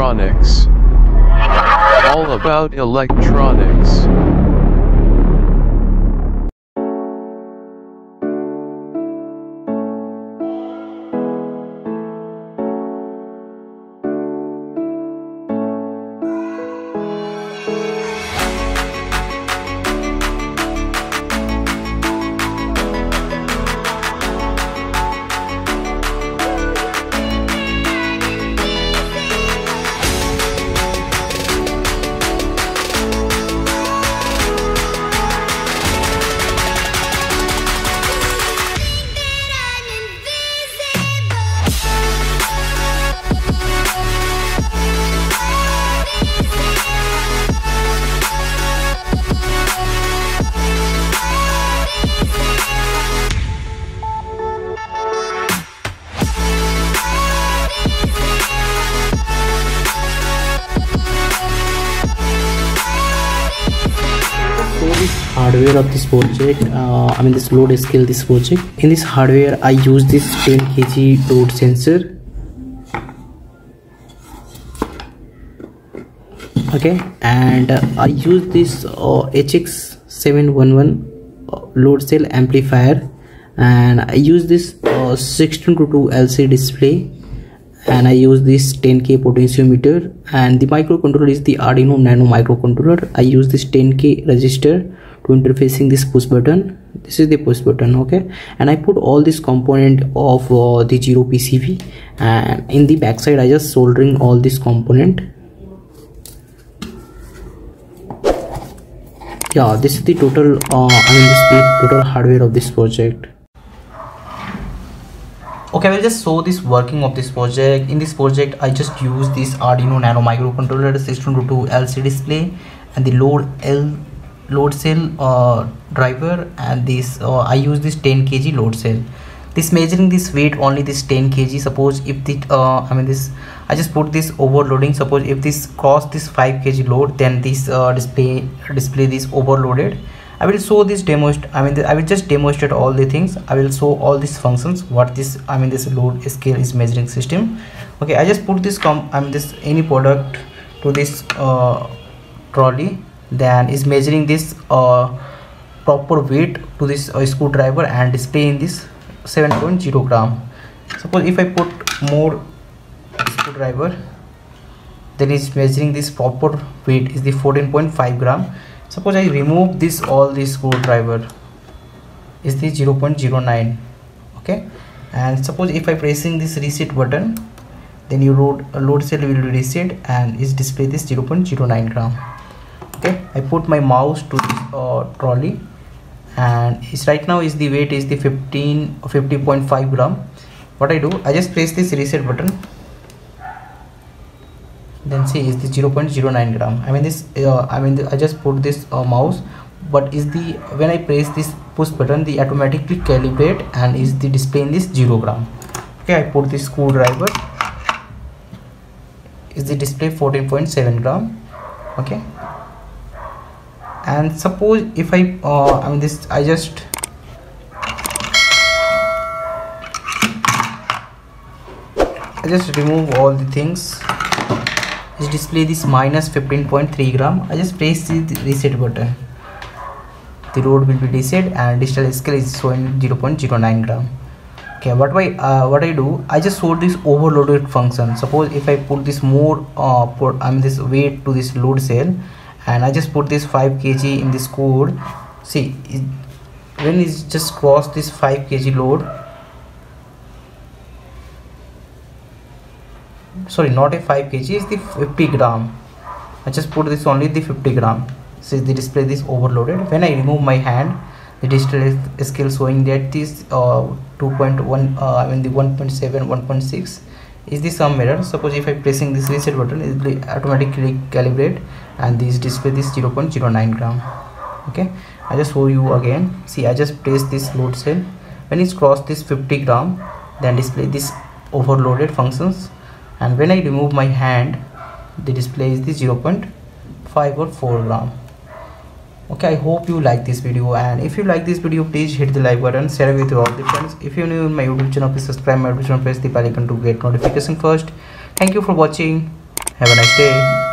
electronics. All about electronics. Hardware of this project uh, i mean this load scale this project. In this hardware i use this 10 kg load sensor. Okay and uh, i use this uh, hx711 uh, load cell amplifier. And i use this uh, 16 to 2 lcd display. And I use this 10k potentiometer. And the microcontroller is the Arduino Nano microcontroller. I use this 10k resistor to interfacing this push button. This is the push button okay? And I put all this component of uh, the zero PCB and in the backside I just soldering all this component. Yeah this is the total uh, I mean this the total hardware of this project. Okay i will just show this working of this project. In this project i just use this arduino nano microcontroller 1622 lcd display and the load l load cell uh, driver and this uh, i use this 10 kg load cell. This measuring this weight only this 10 kg. Suppose if the uh, i mean this i just put this overloading. Suppose if this cross this 5 kg load then this uh, display display this overloaded. I will show this demo I mean I will just demonstrate all the things. I will show all these functions what this I mean this load scale is measuring system. Okay I just put this com I mean this any product to this uh, trolley then is measuring this uh, proper weight to this uh, screwdriver and display in this 7.0 gram. Suppose if I put more screwdriver then is measuring this proper weight is the 14.5 gram. Suppose I remove this all this screwdriver is the 0.09 okay? And suppose if I pressing this reset button then your load load cell will reset and is display this 0.09 gram okay I put my mouse to this uh, trolley. And it's right now is the weight is the 15 50.5 gram. What I do I just press this reset button. Then see is the 0.09 gram. I mean this uh, i mean the, i just put this uh, mouse. But is the when i press this push button the automatically calibrate and is the display in this 0 gram. Okay i put this screwdriver. Is the display 14.7 gram. Okay and suppose if i uh, i mean this i just i just remove all the things. Just display this minus 15.3 gram. I just press the reset button. The load will be reset and digital scale is showing 0.09 gram. Okay what I uh, what I do I just show this overloaded function. Suppose if I put this more uh, put I mean this weight to this load cell and I just put this 5 kg in this code. See it, when just cross this 5 kg load sorry not a 5 kg is the 50 gram. I just put this only the 50 gram. See the display is overloaded. When I remove my hand the digital scale showing that this uh, 2.1 uh, I mean the 1.7 1.6 is the sum error? Suppose if I pressing this reset button it will automatically calibrate and this display this 0.09 gram. Okay? I just show you again. See I just press this load cell. When it's crossed this 50 gram then display this overloaded functions. And when I remove my hand the display is the 0.5 or 4 gram okay i hope you like this video and if you like this video please hit the like button share with your all the friends. If you're new in my youtube channel please subscribe my youtube channel press the bell icon to get notification first. Thank you for watching. Have a nice day